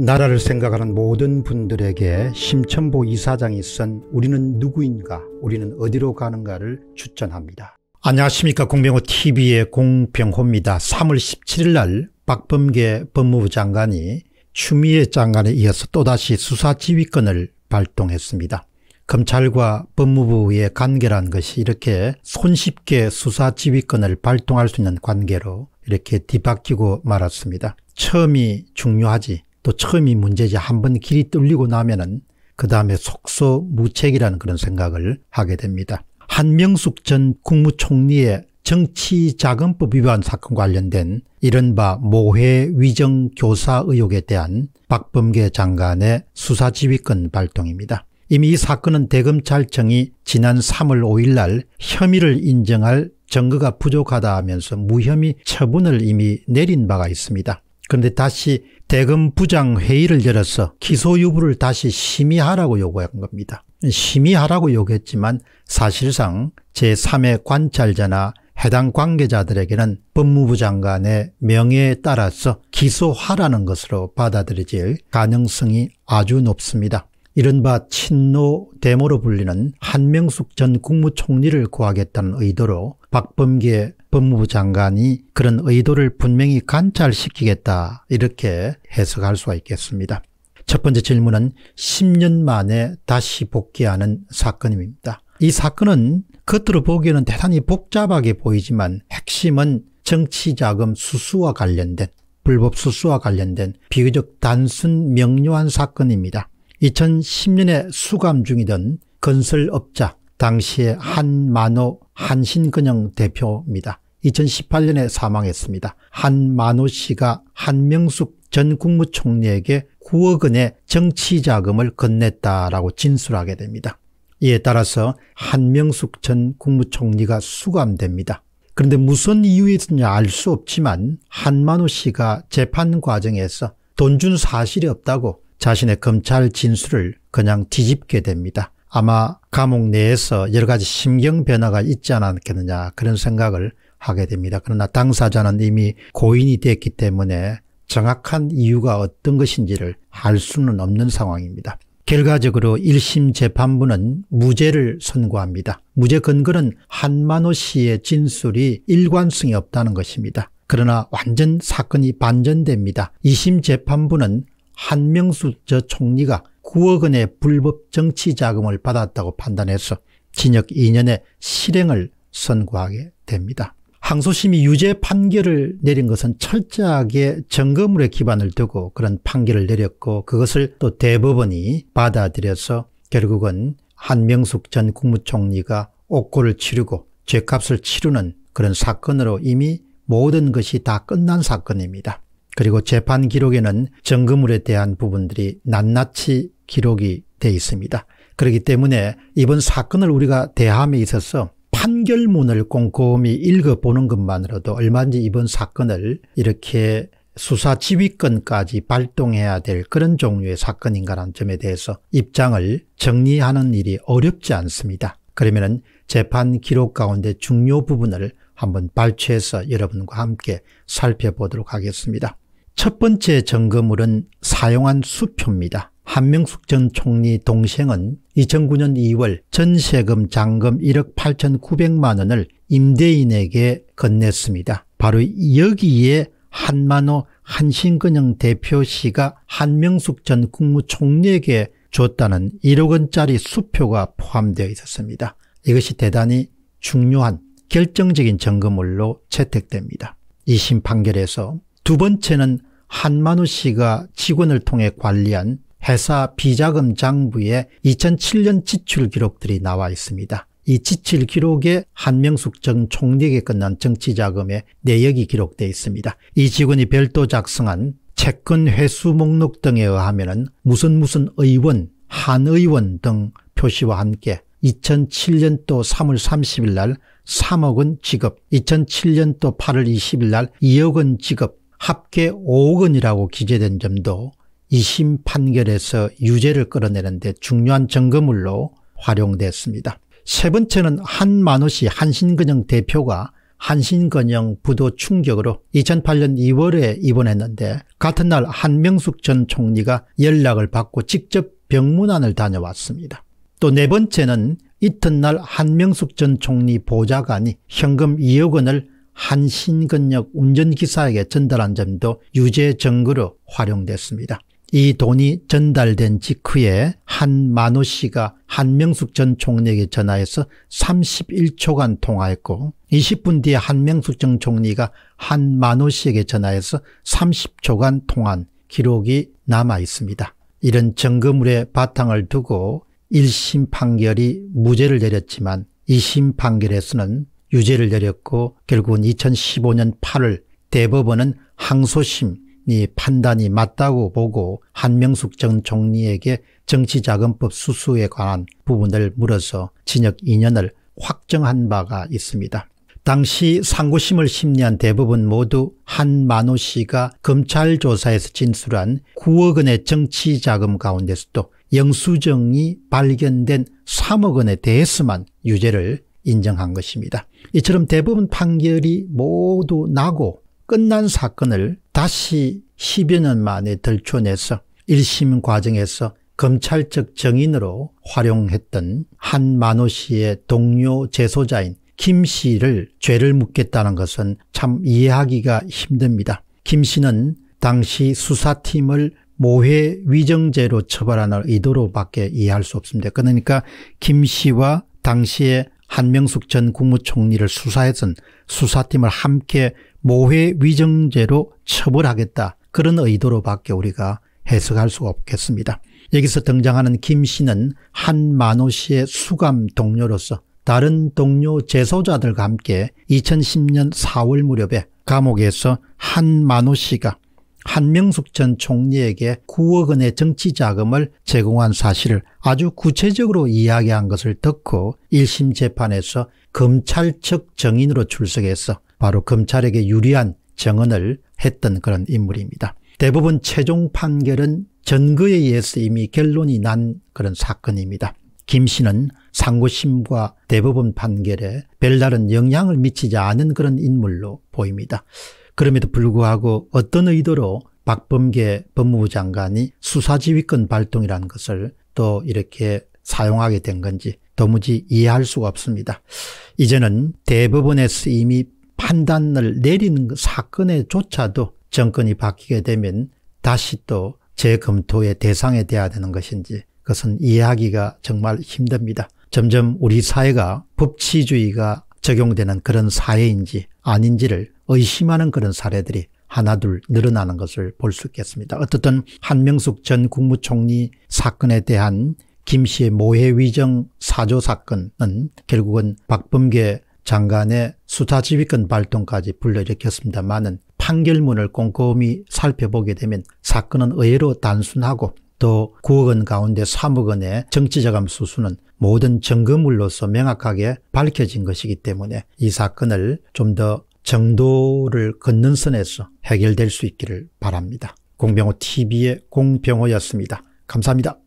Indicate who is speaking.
Speaker 1: 나라를 생각하는 모든 분들에게 심천보 이사장이 쓴 우리는 누구인가 우리는 어디로 가는가를 추천합니다. 안녕하십니까 공병호TV의 공병호입니다. 3월 17일 날 박범계 법무부 장관이 추미애 장관에 이어서 또다시 수사지휘권을 발동했습니다. 검찰과 법무부의 관계란 것이 이렇게 손쉽게 수사지휘권을 발동할 수 있는 관계로 이렇게 뒤바뀌고 말았습니다. 처음이 중요하지 또 처음이 문제지 한 번 길이 뚫리고 나면은 그 다음에 속소무책이라는 그런 생각을 하게 됩니다. 한명숙 전 국무총리의 정치자금법 위반 사건 관련된 이른바 모해 위정 교사 의혹에 대한 박범계 장관의 수사지휘권 발동입니다. 이미 이 사건은 대검찰청이 지난 3월 5일 날 혐의를 인정할 증거가 부족하다 하면서 무혐의 처분을 이미 내린 바가 있습니다. 그런데 다시 대검 부장 회의를 열어서 기소 여부를 다시 심의하라고 요구한 겁니다. 심의하라고 요구했지만 사실상 제3의 관찰자나 해당 관계자들에게는 법무부 장관의 명예에 따라서 기소하라는 것으로 받아들여질 가능성이 아주 높습니다. 이른바 친노 데모로 불리는 한명숙 전 국무총리를 구하겠다는 의도로 박범계 법무부 장관이 그런 의도를 분명히 관찰시키겠다 이렇게 해석할 수가 있겠습니다. 첫 번째 질문은 10년 만에 다시 복귀하는 사건입니다. 이 사건은 겉으로 보기에는 대단히 복잡하게 보이지만 핵심은 정치자금 수수와 관련된 불법 수수와 관련된 비교적 단순 명료한 사건입니다. 2010년에 수감 중이던 건설업자 당시의 한만호 한신근영 대표입니다. 2018년에 사망했습니다. 한만호 씨가 한명숙 전 국무총리에게 9억 원의 정치자금을 건넸다라고 진술하게 됩니다. 이에 따라서 한명숙 전 국무총리가 수감됩니다. 그런데 무슨 이유에서냐 알수 없지만 한만호 씨가 재판 과정에서 돈 준 사실이 없다고 자신의 검찰 진술을 그냥 뒤집게 됩니다. 아마 감옥 내에서 여러 가지 심경 변화가 있지 않았겠느냐 그런 생각을 하게 됩니다. 그러나 당사자는 이미 고인이 됐기 때문에 정확한 이유가 어떤 것인지를 알 수는 없는 상황입니다. 결과적으로 1심 재판부는 무죄를 선고합니다. 무죄 근거는 한만호 씨의 진술이 일관성이 없다는 것입니다. 그러나 완전 사건이 반전됩니다. 2심 재판부는 한명수 저 총리가 9억 원의 불법 정치 자금을 받았다고 판단해서 징역 2년의 실행을 선고하게 됩니다. 항소심이 유죄 판결을 내린 것은 철저하게 증거물에 기반을 두고 그런 판결을 내렸고 그것을 또 대법원이 받아들여서 결국은 한명숙 전 국무총리가 옥고를 치르고 죄값을 치르는 그런 사건으로 이미 모든 것이 다 끝난 사건입니다. 그리고 재판 기록에는 증거물에 대한 부분들이 낱낱이 기록이 되어 있습니다. 그렇기 때문에 이번 사건을 우리가 대함에 있어서 판결문을 꼼꼼히 읽어보는 것만으로도 얼마든지 이번 사건을 이렇게 수사 지휘권까지 발동해야 될 그런 종류의 사건인가라는 점에 대해서 입장을 정리하는 일이 어렵지 않습니다. 그러면 재판 기록 가운데 중요 부분을 한번 발췌해서 여러분과 함께 살펴보도록 하겠습니다. 첫 번째 점검물은 사용한 수표입니다. 한명숙 전 총리 동생은 2009년 2월 전세금 잔금 1억 8,900만 원을 임대인에게 건넸습니다. 바로 여기에 한만호 한신근영 대표 씨가 한명숙 전 국무총리에게 줬다는 1억 원짜리 수표가 포함되어 있었습니다. 이것이 대단히 중요한 결정적인 점검물로 채택됩니다. 2심 판결에서 두 번째는 한만우 씨가 직원을 통해 관리한 회사 비자금 장부에 2007년 지출 기록들이 나와 있습니다. 이 지출 기록에 한명숙 전 총리에게 끝난 정치자금의 내역이 기록되어 있습니다. 이 직원이 별도 작성한 채권 회수 목록 등에 의하면 무슨 무슨 의원, 한의원 등 표시와 함께 2007년도 3월 30일 날 3억 원 지급, 2007년도 8월 20일 날 2억 원 지급, 합계 5억 원이라고 기재된 점도 2심 판결에서 유죄를 끌어내는 데 중요한 증거물로 활용됐습니다. 세 번째는 한만호 씨 한신근영 대표가 한신건영 부도 충격으로 2008년 2월에 입원했는데 같은 날 한명숙 전 총리가 연락을 받고 직접 병문안을 다녀왔습니다. 또 네 번째는 이튿날 한명숙 전 총리 보좌관이 현금 2억 원을 한신건역 운전기사에게 전달한 점도 유죄 증거로 활용됐습니다. 이 돈이 전달된 직후에 한만호 씨가 한명숙 전 총리에게 전화해서 31초간 통화했고 20분 뒤에 한명숙 전 총리가 한만호 씨에게 전화해서 30초간 통한 기록이 남아 있습니다. 이런 증거물의 바탕을 두고 1심 판결이 무죄를 내렸지만 2심 판결에서는 유죄를 내렸고 결국은 2015년 8월 대법원은 항소심이 판단이 맞다고 보고 한명숙 전 총리에게 정치자금법 수수에 관한 부분을 물어서 징역 2년을 확정한 바가 있습니다. 당시 상고심을 심리한 대부분 모두 한만호 씨가 검찰 조사에서 진술한 9억 원의 정치자금 가운데서도 영수증이 발견된 3억 원에 대해서만 유죄를 인정한 것입니다. 이처럼 대부분 판결이 모두 나고 끝난 사건을 다시 10여 년 만에 덜쳐내서 1심 과정에서 검찰적 정인으로 활용했던 한 만호 씨의 동료 재소자인 김 씨를 죄를 묻겠다는 것은 참 이해하기가 힘듭니다. 김 씨는 당시 수사팀을 모해 위정죄로 처벌하는 의도로밖에 이해할 수 없습니다. 그러니까 김 씨와 당시에 한명숙 전 국무총리를 수사했던 수사팀을 함께 모해 위정죄로 처벌하겠다. 그런 의도로밖에 우리가 해석할 수가 없겠습니다. 여기서 등장하는 김 씨는 한만호 씨의 수감 동료로서 다른 동료 재소자들과 함께 2010년 4월 무렵에 감옥에서 한만호 씨가 한명숙 전 총리에게 9억 원의 정치 자금을 제공한 사실을 아주 구체적으로 이야기한 것을 듣고 1심 재판에서 검찰 측 정인으로 출석해서 바로 검찰에게 유리한 정언을 했던 그런 인물입니다. 대부분 최종 판결은 전거에 의해서 이미 결론이 난 그런 사건입니다. 김 씨는 상고심과 대법원 판결에 별다른 영향을 미치지 않은 그런 인물로 보입니다. 그럼에도 불구하고 어떤 의도로 박범계 법무부 장관이 수사지휘권 발동이라는 것을 또 이렇게 사용하게 된 건지 도무지 이해할 수가 없습니다. 이제는 대법원에서 이미 판단을 내리는 그 사건에 조차도 정권이 바뀌게 되면 다시 또 재검토의 대상이 돼야 되는 것인지 그것은 이해하기가 정말 힘듭니다. 점점 우리 사회가 법치주의가 적용되는 그런 사회인지 아닌지를 의심하는 그런 사례들이 하나둘 늘어나는 것을 볼 수 있겠습니다. 어떻든 한명숙 전 국무총리 사건에 대한 김 씨의 모해 위정 사조 사건은 결국은 박범계 장관의 수사지휘권 발동까지 불러일으켰습니다만은 판결문을 꼼꼼히 살펴보게 되면 사건은 의외로 단순하고 또 9억 원 가운데 3억 원의 정치자금 수수는 모든 증거물로서 명확하게 밝혀진 것이기 때문에 이 사건을 좀 더 정도를 걷는 선에서 해결될 수 있기를 바랍니다. 공병호 TV의 공병호였습니다. 감사합니다.